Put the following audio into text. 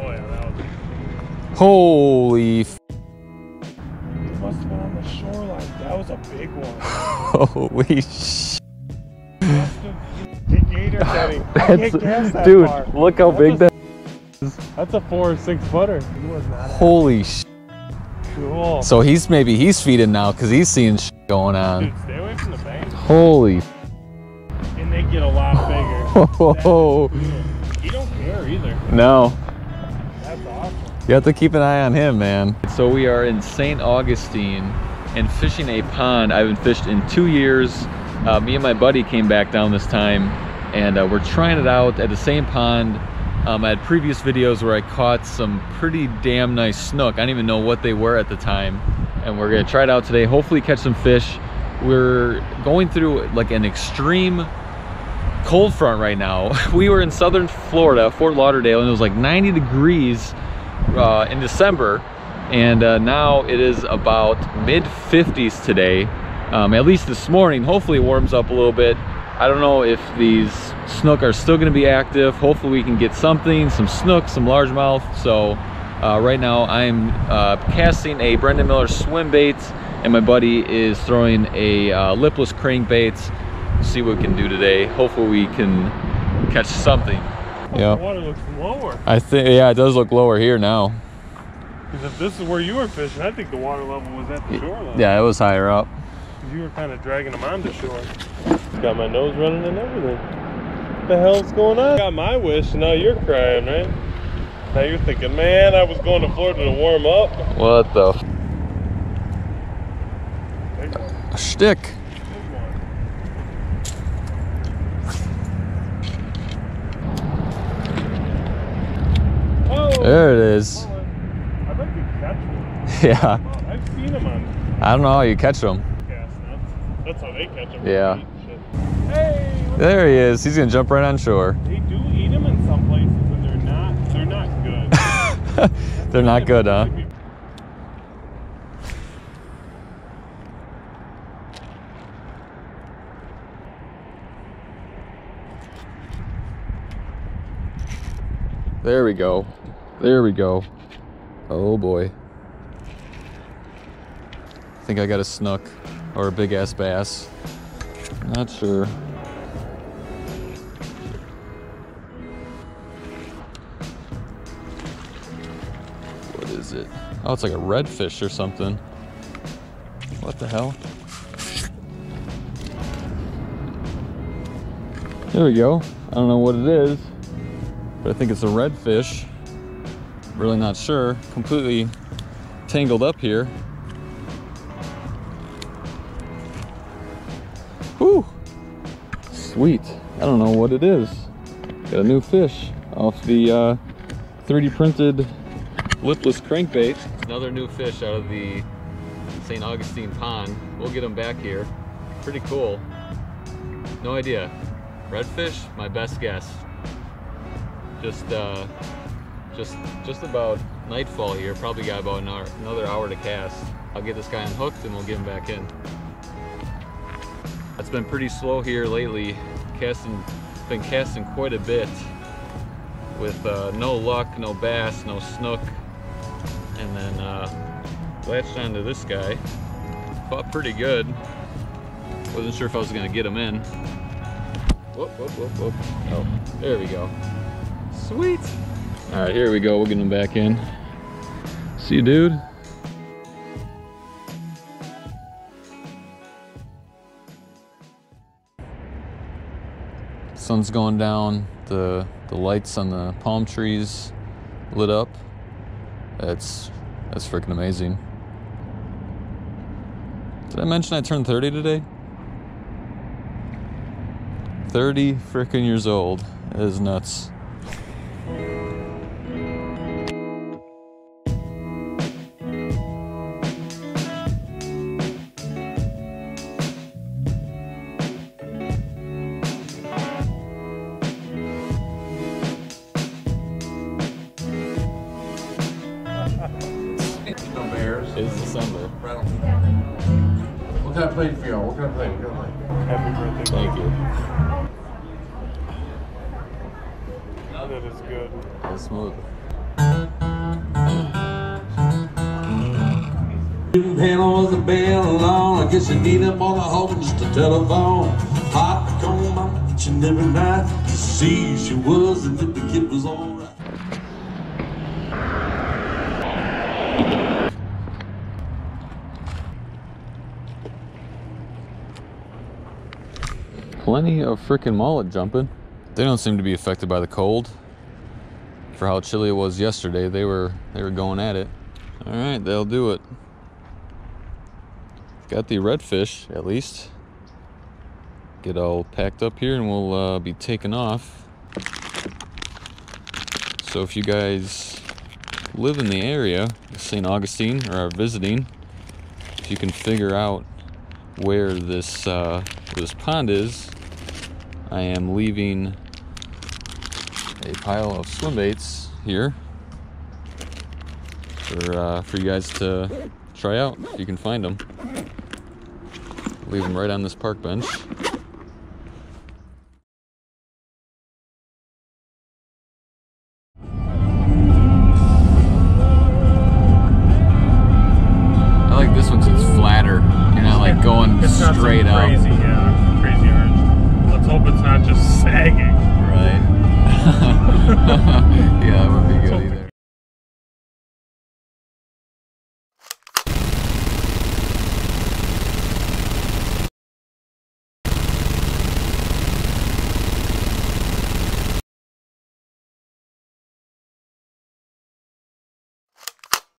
Oh yeah, that was. Holy, f- Must have been on the shoreline. That was a big one. holy sh- Must gator setting. I can't cast that dude, far. look how That's big a- that. That's a four or six footer. He was not Holy sh- cool. So he's maybe he's feeding now because he's seeing sh- going on. Dude, stay away from the bank. Holy. f- And they get a lot bigger. Whoa. He don't care either. No. You have to keep an eye on him, man. So we are in St. Augustine and fishing a pond I haven't fished in two years. Uh, me and my buddy came back down this time and uh, we're trying it out at the same pond. Um, I had previous videos where I caught some pretty damn nice snook. I don't even know what they were at the time. And we're gonna try it out today, hopefully catch some fish. We're going through like an extreme cold front right now. We were in southern Florida, Fort Lauderdale, and it was like 90 degrees uh, in December, and uh, now it is about mid 50s today. Um, at least this morning. Hopefully, it warms up a little bit. I don't know if these snook are still going to be active. Hopefully, we can get something, some snook, some largemouth. So, uh, right now, I'm uh, casting a Brendan Miller swim bait, and my buddy is throwing a uh, lipless crankbait. See what we can do today. Hopefully, we can catch something. The Yeah. water looks lower. I think yeah, it does look lower here now. Because if this is where you were fishing, I think the water level was at the shoreline. Yeah, it was higher up. You were kind of dragging them onto shore. Got my nose running and everything. What the hell's going on? Got my wish, and now you're crying, right? Now you're thinking, man, I was going to Florida to warm up. What the f- Big one, a shtick? big one. Oh, There it is. I'd like to catch one. Yeah, I've seen them on I don't know how you catch them. nets. That's how they catch them. Yeah. Hey, There he is. He's gonna jump right on shore. They do eat them in some places, and they're not. They're not good. They're not good, huh? There we go. There we go. Oh boy. I think I got a snook or a big ass bass. Not sure. What is it? Oh, it's like a redfish or something. What the hell? There we go. I don't know what it is, but I think it's a redfish. Really not sure. Completely tangled up here. Sweet. I don't know what it is. Got a new fish off the uh, 3D printed lipless crankbait. Another new fish out of the St. Augustine pond. We'll get them back here. Pretty cool. No idea. Redfish, my best guess. Just uh, just just about nightfall here. Probably got about an hour, another hour to cast. I'll get this guy unhooked and we'll get him back in. It's been pretty slow here lately. Casting, been casting quite a bit with uh, no luck, no bass, no snook, and then uh, latched onto this guy. Caught pretty good. Wasn't sure if I was gonna get him in. Whoop, whoop, whoop, whoop. Oh, there we go. Sweet. All right, here we go. We'll get him back in. See you, dude. Sun's going down. The the lights on the palm trees lit up. That's that's freaking amazing. Did I mention I turned 30 today? 30 freaking years old. It is nuts. is December. What can I play for y'all? What can I play? Happy birthday. Thank you. That is good. It's smooth. Panels a bell alone. I guess you need up all the hoes to telephone. Hot comb out each and every night. To see she was and if the kid was alright. Plenty of freaking mullet jumping. They don't seem to be affected by the cold. For how chilly it was yesterday, they were they were going at it. All right, they'll do it. Got the redfish at least. Get all packed up here, and we'll uh, be taking off. So if you guys live in the area, St. Augustine, or are visiting, if you can figure out where this uh, this pond is, I am leaving a pile of swim baits here for uh, for you guys to try out if you can find them. Leave them right on this park bench. I like this one 'cause it's flatter. You're not like going It's not so straight out. crazy not just sagging. Right. yeah, it would be good.